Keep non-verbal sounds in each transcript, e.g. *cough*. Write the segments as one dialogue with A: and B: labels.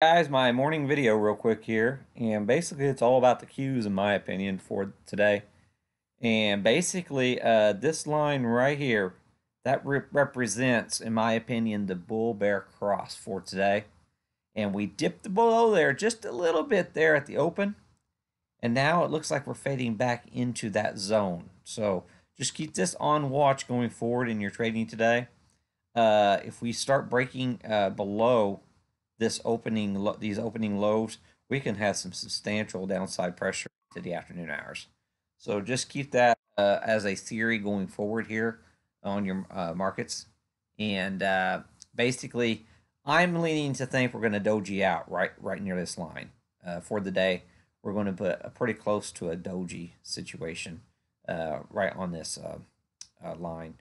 A: guys my morning video real quick here and basically it's all about the Qs in my opinion for today. And basically uh, this line right here that re represents in my opinion the bull bear cross for today. And we dipped below there just a little bit there at the open and now it looks like we're fading back into that zone. So just keep this on watch going forward in your trading today. Uh, if we start breaking uh, below this opening these opening lows, we can have some substantial downside pressure to the afternoon hours. So just keep that uh, as a theory going forward here on your uh, markets. And uh, basically, I'm leaning to think we're going to doji out right right near this line uh, for the day. We're going to put a pretty close to a doji situation uh, right on this uh, line.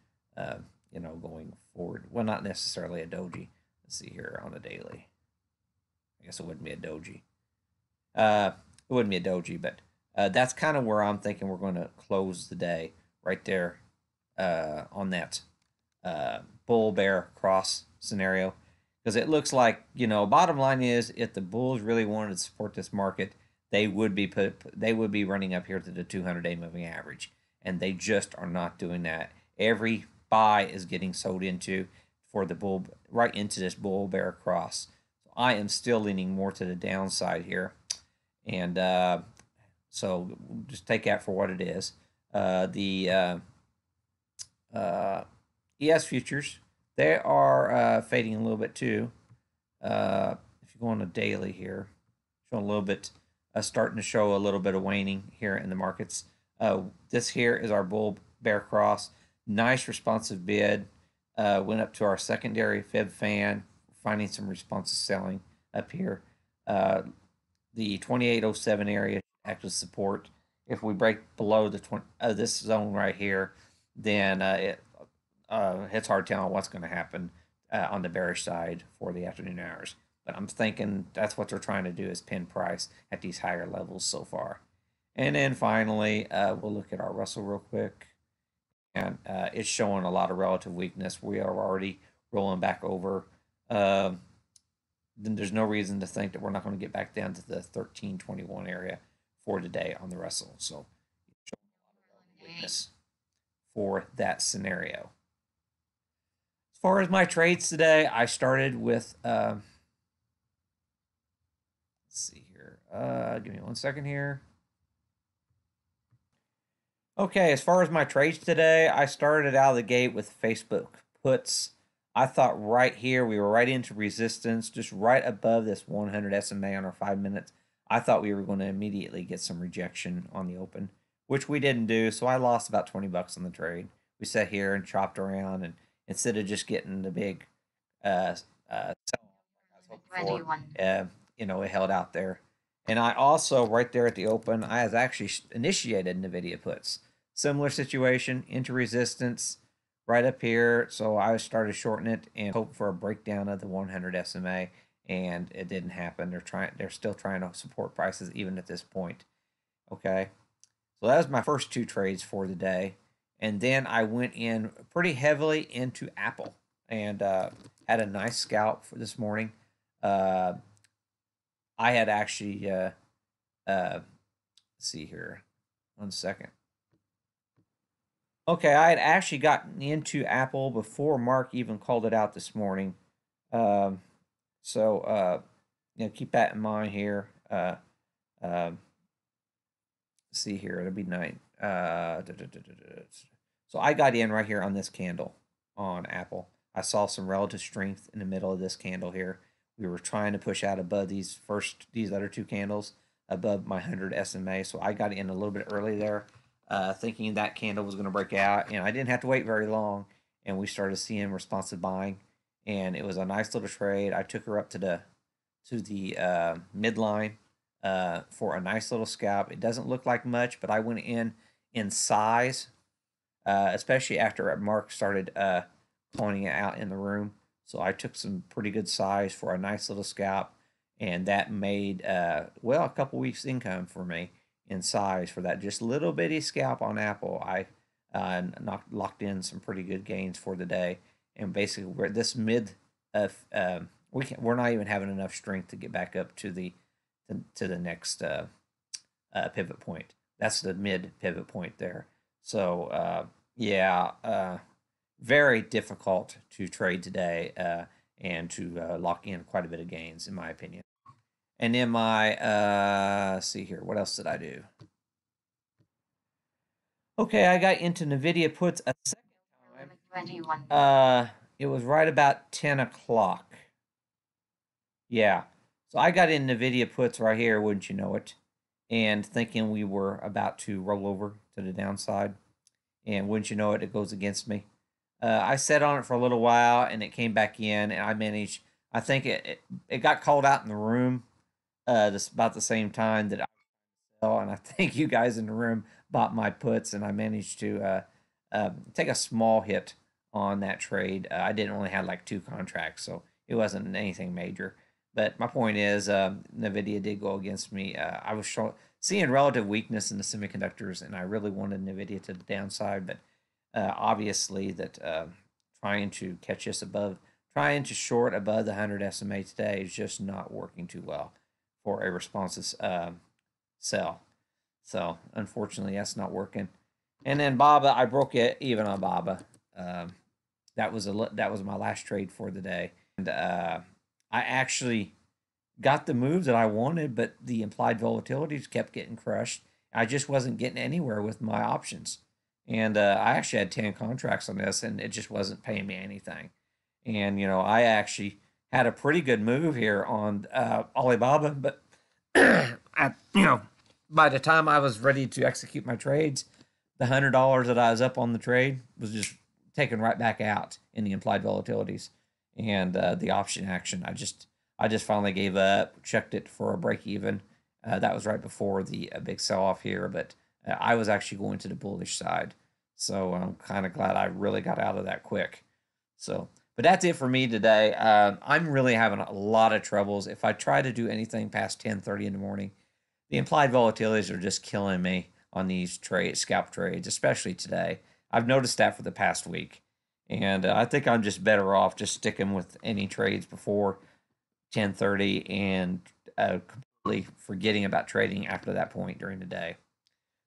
A: you know, going forward. Well, not necessarily a doji. Let's see here on the daily guess it wouldn't be a doji. Uh, it wouldn't be a doji, but uh, that's kind of where I'm thinking we're going to close the day right there uh, on that uh, bull bear cross scenario. Because it looks like you know bottom line is if the bulls really wanted to support this market they would be put they would be running up here to the 200 day moving average and they just are not doing that. Every buy is getting sold into for the bull right into this bull bear cross I am still leaning more to the downside here. And uh, so just take that for what it is. Uh, the uh, uh ES futures, they are uh, fading a little bit too. If you go on a daily here, showing a little bit, starting to show a little bit of waning here in the markets. this here is our bull bear cross. Nice responsive bid. went up to our secondary fib fan finding some responsive selling up here. Uh, the 2807 area active support. If we break below the 20, uh, this zone right here, then uh, it, uh, it's hard telling what's going to happen uh, on the bearish side for the afternoon hours. But I'm thinking that's what they're trying to do is pin price at these higher levels so far. And then finally, we'll look at our Russell real quick. And uh, it's showing a lot of relative weakness. We are already rolling back over um, then there's no reason to think that we're not going to get back down to the 1321 area for today on the Russell. So weakness for that scenario. As far as my trades today, I started with, uh, let's see here. Uh, give me one second here. Okay, as far as my trades today, I started out of the gate with Facebook puts I thought right here, we were right into resistance, just right above this 100 SMA on our five minutes. I thought we were going to immediately get some rejection on the open, which we didn't do. So I lost about 20 bucks on the trade. We sat here and chopped around, and instead of just getting the big, uh, uh, for, uh you know, it held out there. And I also, right there at the open, I has actually initiated NVIDIA puts. Similar situation, into resistance right up here. So I started shorting it and hope for a breakdown of the 100 SMA, and it didn't happen. They're trying. They're still trying to support prices even at this point. Okay, so that was my first two trades for the day, and then I went in pretty heavily into Apple and uh, had a nice scalp for this morning. Uh, I had actually. Uh, uh, see here, one second. Okay, I had actually gotten into Apple before Mark even called it out this morning. Um, so, uh, you know, keep that in mind here. Uh, uh, see here, it'll be night. Uh, so I got in right here on this candle on Apple. I saw some relative strength in the middle of this candle here. We were trying to push out above these first, these other two candles above my 100 SMA. So I got in a little bit early there uh, thinking that candle was going to break out. And I didn't have to wait very long, and we started seeing responsive buying, and it was a nice little trade. I took her up to the to the uh, midline uh, for a nice little scalp. It doesn't look like much, but I went in in size, uh, especially after Mark started uh, pointing it out in the room. So I took some pretty good size for a nice little scalp, and that made uh, well a couple weeks income for me in size for that just little bitty scalp on Apple. I uh, knocked, locked in some pretty good gains for the day. And basically, we're this mid of uh, we can we're not even having enough strength to get back up to the to, to the next uh, uh, pivot point. That's the mid pivot point there. So uh, yeah, uh, very difficult to trade today uh, and to lock in quite a bit of gains, in my opinion. And in my uh, see here, what else did I do? Okay, I got into Nvidia puts a second time. Uh, it was right about ten o'clock. Yeah, so I got in Nvidia puts right here, wouldn't you know it? And thinking we were about to roll over to the downside, and wouldn't you know it, it goes against me. Uh, I sat on it for a little while, and it came back in, and I managed. I think it it, it got called out in the room, uh, this about the same time that I *laughs* sell, and I think you guys in the room bought my puts, and I managed to uh, uh, take a small hit on that trade. Uh, I didn't only have like two contracts, so it wasn't anything major. But my point is, uh, Nvidia did go against me. Uh, I was show- seeing relative weakness in the semiconductors, and I really wanted Nvidia to the downside. But uh, obviously, that uh, trying to catch us above, trying to short above the 100 SMA today is just not working too well for a responsive uh, sell. So unfortunately, that's not working. And then Baba, I broke it even on Baba. Um, that was a that was my last trade for the day, and uh, I actually got the moves that I wanted, but the implied volatilities kept getting crushed. I just wasn't getting anywhere with my options. And uh, I actually had 10 contracts on this, and it just wasn't paying me anything. And, you know, I actually had a pretty good move here on uh, Alibaba, but, *clears throat* I, you know, by the time I was ready to execute my trades, the $100 that I was up on the trade was just taken right back out in the implied volatilities and uh, the option action. I just I just finally gave up, checked it for a break even. Uh, that was right before the uh, big sell off here, but uh, I was actually going to the bullish side, so I'm kind of glad I really got out of that quick. So, but that's it for me today. Um, I'm really having a lot of troubles. If I try to do anything past 10:30 in the morning, the implied volatilities are just killing me on these trade scalp trades, especially today. I've noticed that for the past week. And uh, I think I'm just better off just sticking with any trades before 10:30 and uh, completely forgetting about trading after that point during the day.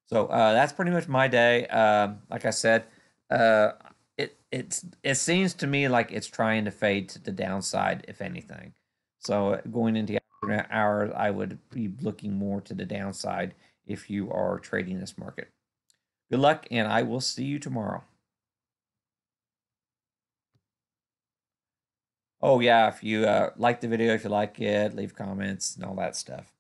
A: So uh, that's pretty much my day. Um, like I said, uh, it it's it seems to me like it's trying to fade to the downside, if anything. So going into hours, I would be looking more to the downside if you are trading this market. Good luck, and I will see you tomorrow. Oh yeah, if you uh, like the video, if you like it, leave comments and all that stuff.